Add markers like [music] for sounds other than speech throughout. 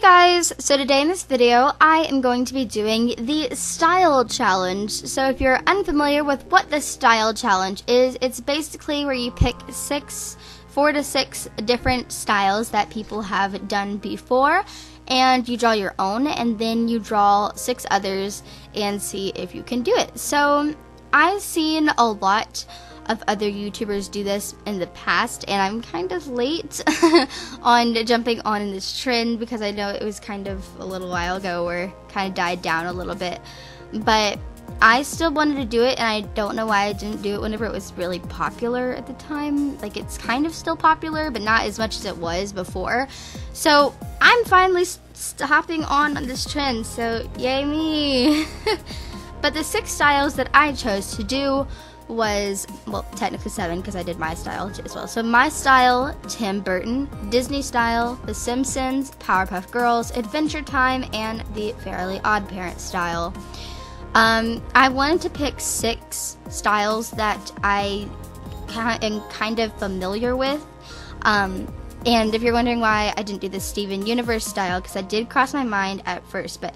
guys, so today in this video I am going to be doing the style challenge. So if you're unfamiliar with what the style challenge is, it's basically where you pick six, four to six different styles that people have done before and you draw your own and then you draw six others and see if you can do it. So I've seen a lot of other YouTubers do this in the past, and I'm kind of late [laughs] on jumping on in this trend because I know it was kind of a little while ago where kind of died down a little bit. But I still wanted to do it, and I don't know why I didn't do it whenever it was really popular at the time. Like, it's kind of still popular, but not as much as it was before. So, I'm finally stopping on this trend, so yay me! [laughs] but the six styles that I chose to do was well technically seven because I did my style as well. So my style, Tim Burton, Disney style, The Simpsons, Powerpuff Girls, Adventure Time, and the Fairly Odd Parent style. Um, I wanted to pick six styles that I am kind of familiar with. Um, and if you're wondering why I didn't do the Steven Universe style, because I did cross my mind at first, but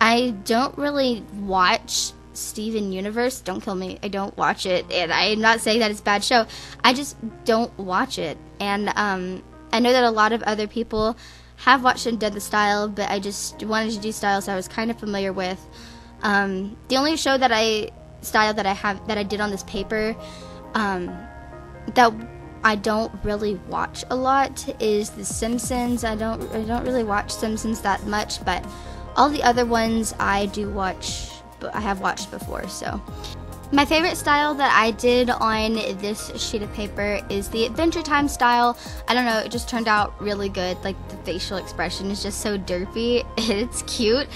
I don't really watch Steven Universe. Don't kill me. I don't watch it, and I'm not saying that it's a bad show. I just don't watch it, and um, I know that a lot of other people have watched and done the style, but I just wanted to do styles I was kind of familiar with. Um, the only show that I style that I have that I did on this paper um, that I don't really watch a lot is The Simpsons. I don't I don't really watch Simpsons that much, but all the other ones I do watch I have watched before. So, my favorite style that I did on this sheet of paper is the Adventure Time style. I don't know, it just turned out really good. Like the facial expression is just so derpy. [laughs] It's cute,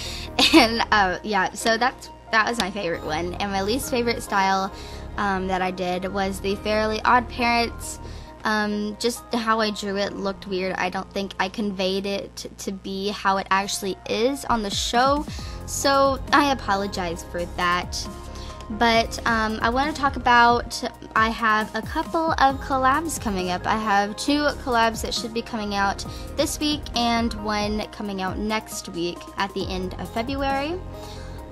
and uh, yeah. So that's that was my favorite one. And my least favorite style um, that I did was the Fairly Odd Parents. Um, just how I drew it looked weird. I don't think I conveyed it to be how it actually is on the show. So I apologize for that. But um, I want to talk about. I have a couple of collabs coming up. I have two collabs that should be coming out this week and one coming out next week at the end of February.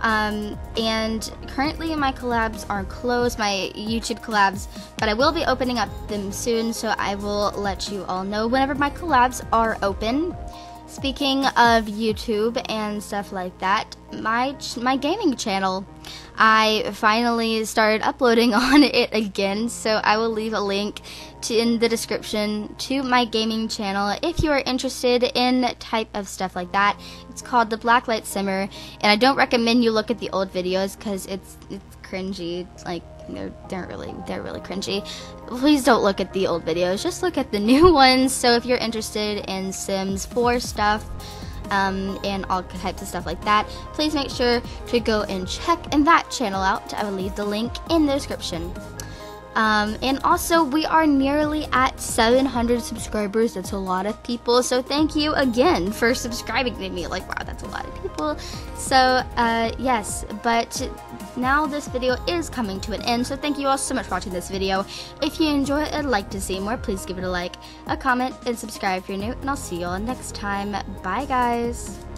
Um, and currently my collabs are closed, my YouTube collabs, but I will be opening up them soon, so I will let you all know whenever my collabs are open. Speaking of YouTube and stuff like that, my my gaming channel, I finally started uploading [laughs] on it again. So I will leave a link to in the description to my gaming channel if you are interested in type of stuff like that. It's called the Blacklight Simmer, and I don't recommend you look at the old videos because it's it's cringy. Like they're they're really they're really cringy. Please don't look at the old videos. Just look at the [laughs] new ones. So if you're interested in Sims 4 stuff. Um, and all types of stuff like that. Please make sure to go and check in that channel out. I will leave the link in the description. Um, and also, we are nearly at 700 subscribers. That's a lot of people. So, thank you again for subscribing to me. Like, wow, that's a lot of people. So, uh, yes, but now this video is coming to an end. So, thank you all so much for watching this video. If you enjoy it and like to see more, please give it a like, a comment, and subscribe if you're new. And I'll see you all next time. Bye, guys.